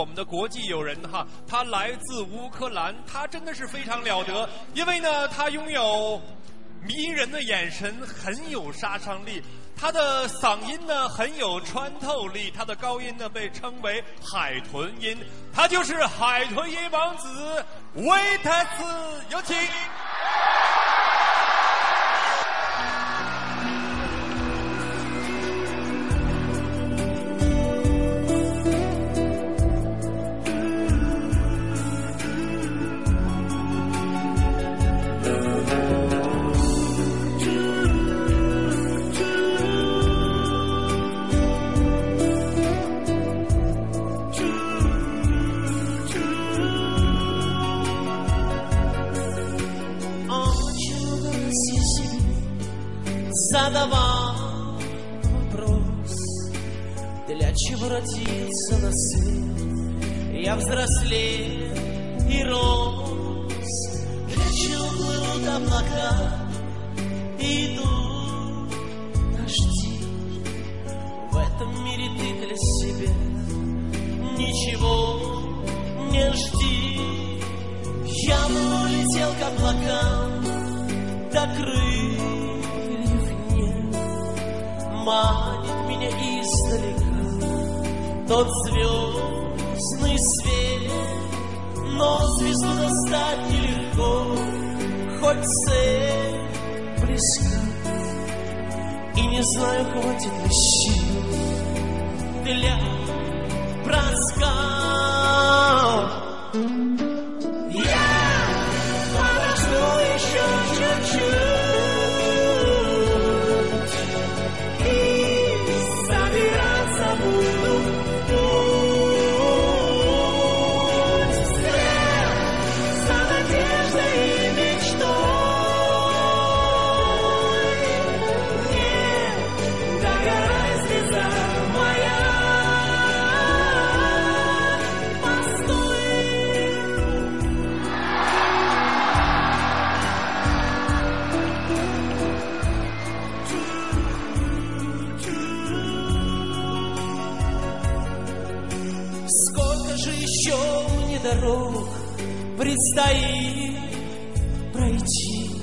我们的国际友人哈，他来自乌克兰，他真的是非常了得，因为呢，他拥有迷人的眼神，很有杀伤力。他的嗓音呢很有穿透力，他的高音呢被称为海豚音，他就是海豚音王子维特斯，有请。Задавал вопрос, для чего родиться на свет. Я взрослел и рос, для чего плывут облака, идут дожди. В этом мире ты для себя ничего не жди. Я улетел к облакам, до крыльев манит меня издалека. Тот звездный свет Но звезду достать нелегко Хоть цель близка. И не знаю, хватит ли сил Для еще мне дорог предстоит пройти.